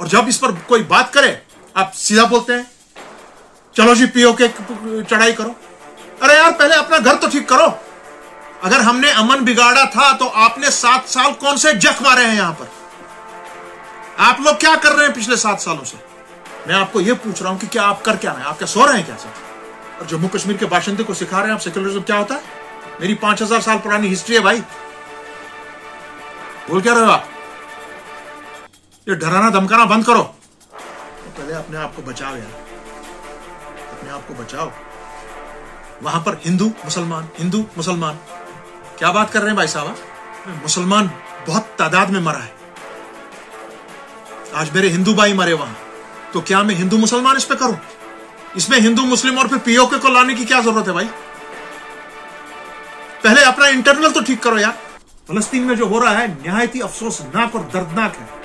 और जब इस पर कोई बात करे, आप सीधा बोलते हैं, चलो जी पीओ के चढ़ाई करो। अरे यार, पहले अपना घर तो ठीक करो। अगर हमने अमन बिगाड़ा था तो आपने सात साल कौन से जख मारे हैं यहाँ पर? आप लोग क्या कर रहे हैं पिछले सात सालों से? मैं आपको यह पूछ रहा हूँ कि क्या आप कर क्या रहे हैं? आप क्या सो रहे हैं क्या सर? और जम्मू कश्मीर के बाशिंदे को सिखा रहे हैं आप सेक्युलरिज्म क्या होता है? मेरी पाँच हज़ार साल पुरानी हिस्ट्री है भाई। बोल क्या रहे हो आप? ये डराना धमकाना बंद करो। तो पहले अपने आप को बचाओ यार। अपने आप को बचाओ। वहाँ पर हिंदू, मुसलमान हिंदू, मुसलमान। क्या बात कर रहे हैं भाई साहब मुसलमान बहुत तादाद में मरा है। आज मेरे हिंदू भाई मरे वहाँ। तो क्या मैं हिंदू मुसलमान इस पे करूँ? इसमें हिंदू, मुस्लिम और फिर पीओके को लाने की क्या ज़रूरत है भाई? पहले अपना इंटरनल तो ठीक करो यार। फलस्तीन में जो हो रहा है निहायत ही अफसोसनाक और दर्दनाक है।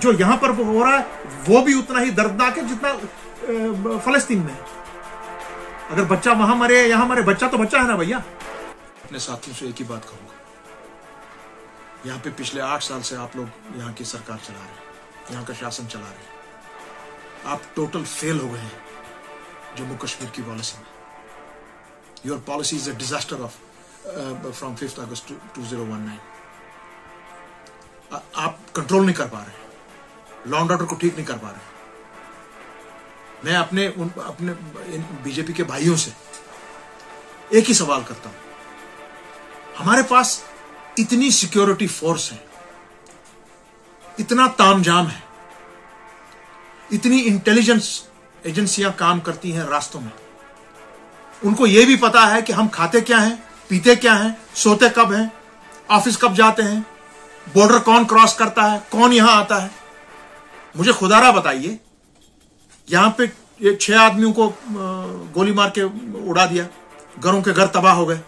जो यहाँ पर हो रहा है, वो भी उतना ही दर्दनाक है जितना फलस्तीन में अगर बच्चा वहाँ मरे, यहाँ मरे, बच्चा तो बच्चा है ना भैया? अपने साथियों से एक ही बात कहूँगा। यहाँ पे पिछले आठ साल से आप लोग यहाँ की सरकार चला रहे यहाँ का शासन चला रहे आप टोटल फेल हो गए हैं, जम्मू कश्मीर की पॉलिसी में। Your policy is a disaster of from fifth August two zero one nine आप कंट्रोल नहीं कर पा रहे लॉ एंड ऑर्डर को ठीक नहीं कर पा रहे। मैं अपने, उन, अपने बीजेपी के भाइयों से एक ही सवाल करता हूँ। हमारे पास इतनी सिक्योरिटी फोर्स है, इतना तामझाम है, इतनी इंटेलिजेंस एजेंसियाँ काम करती हैं रास्तों में। उनको यह भी पता है कि हम खाते क्या हैं, पीते क्या हैं, सोते कब हैं, ऑफ़िस कब जाते हैं, बॉर्डर कौन क्रॉस करता है, कौन यहाँ आता है। मुझे खुदारा बताइए। यहाँ पे ये छह आदमियों को गोली मार के उड़ा दिया। घरों के घर तबाह हो गए।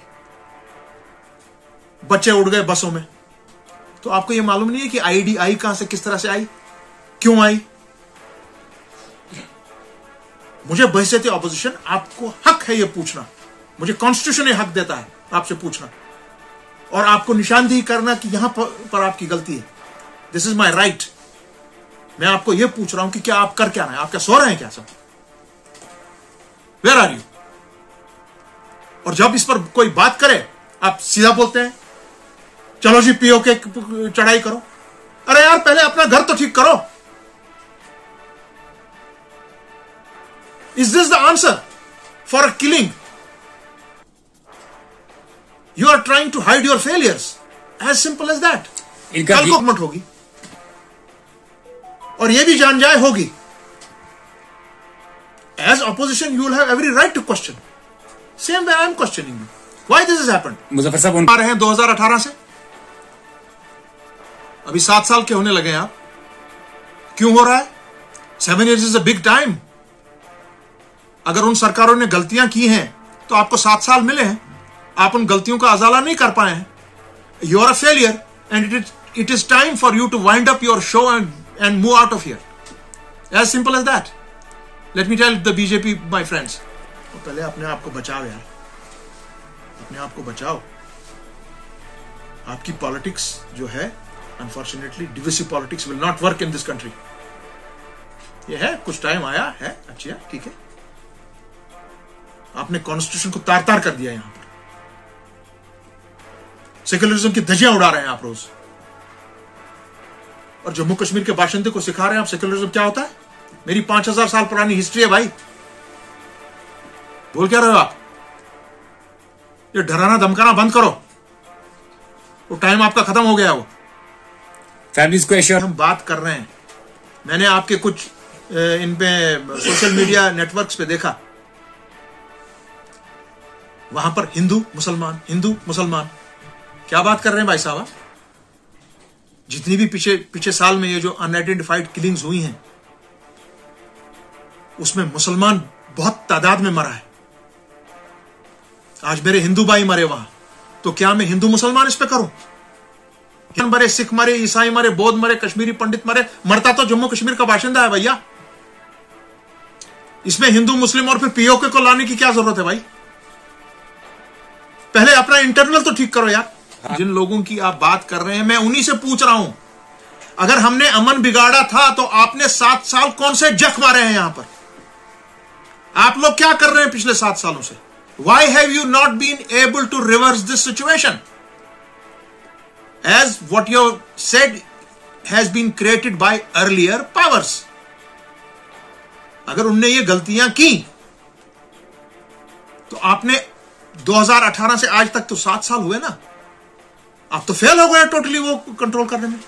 बच्चे उड़ गए बसों में। तो आपको यह मालूम नहीं है कि आईडी आई कहाँ से किस तरह से आई? क्यों आई? मुझे बहसियत ऑपोजिशन आपको हक है यह पूछना। मुझे कॉन्स्टिट्यूशन ये हक देता है आपसे पूछना। और आपको निशानदेही करना कि यहाँ पर, पर आपकी गलती है। दिस इज़ माई राइट मैं आपको यह पूछ रहा हूँ कि क्या आप कर क्या रहे हैं? आप क्या सो रहे हैं क्या सब? वेर आर यू और जब इस पर कोई बात करे आप सीधा बोलते हैं चलो जी पीओ के चढ़ाई करो। अरे यार पहले अपना घर तो ठीक करो। Is this the answer for a killing you are trying to hide your failures as simple as that कल गवर्नमेंट होगी और यह भी जान जाए होगी। As opposition you will have every right to question same way I am questioning you why this is happened Muzaffar साहब आ रहे हैं 2018 से। अभी सात साल के होने लगे हैं आप। क्यों हो रहा है? Seven years is a big time अगर उन सरकारों ने गलतियाँ की हैं तो आपको सात साल मिले हैं। आप उन गलतियों का अजाला नहीं कर पाए हैं। You are a failure and it is it is time for you to wind up your show and and move out of here as simple as that let me tell the BJP my friends पहले अपने आप को बचाओ यार। अपने आप को बचाओ। आपकी पॉलिटिक्स जो है unfortunately divisive politics will not work in this country ये है, कुछ टाइम आया, है अच्छा ठीक है। आपने कॉन्स्टिट्यूशन को तार तार कर दिया यहाँ पर। सेक्युलरिज्म की धजियाँ उड़ा रहे हैं आप रोज। और जम्मू कश्मीर के बाशिंदे को सिखा रहे हैं आप सेक्युलरिज्म क्या होता है? मेरी पाँच हज़ार साल पुरानी हिस्ट्री है भाई। बोल क्या रहे हो आप? ये डराना धमकाना बंद करो। वो टाइम आपका खत्म हो गया वो। फैमिलीज़ को एश्योर हम बात कर रहे हैं। मैंने आपके कुछ इन पे सोशल मीडिया नेटवर्क्स पे देखा। वहाँ पर हिंदू मुसलमान हिंदू मुसलमान। क्या बात कर रहे हैं भाई साहब जितनी भी पीछे पिछले साल में ये जो अनआइडेंटिफाइड किलिंग्स हुई हैं, उसमें मुसलमान बहुत तादाद में मरा है। आज मेरे हिंदू भाई मरे वहाँ तो क्या मैं हिंदू मुसलमान इस पे करूँ? मरे, सिख मरे, ईसाई मरे, बौद्ध मरे, कश्मीरी पंडित मरे, मरता तो जम्मू कश्मीर का बाशिंदा है भैया। इसमें हिंदू, मुस्लिम और फिर पीओके को लाने की क्या ज़रूरत है भाई? पहले अपना इंटरनल तो ठीक करो यार। जिन लोगों की आप बात कर रहे हैं, मैं उन्हीं से पूछ रहा हूँ। अगर हमने अमन बिगाड़ा था तो आपने सात साल कौन से जख मारे हैं यहाँ पर? आप लोग क्या कर रहे हैं पिछले सात सालों से? Why have you not been able to reverse this situation as what you said has been created by earlier powers अगर उनने ये गलतियाँ की तो आपने 2018 से आज तक तो सात साल हुए ना? आप तो फेल हो गए टोटली वो कंट्रोल करने में।